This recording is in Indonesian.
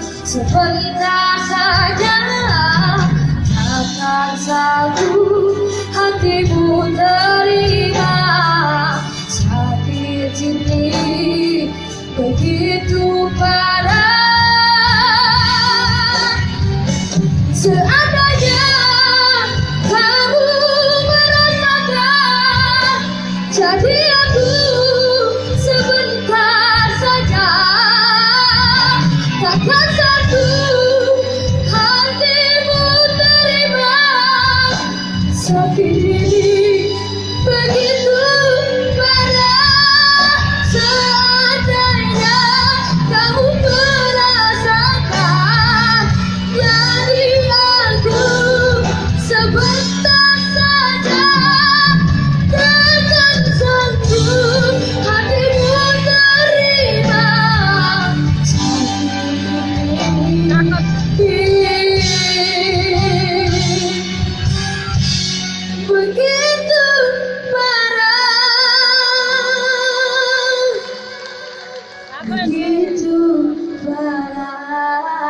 sebentar saja akan sanggup hatimu terima. Sakit ini begitu parah. Seandainya kamu merasakan jadi aku Ooh. begitu parah begitu parah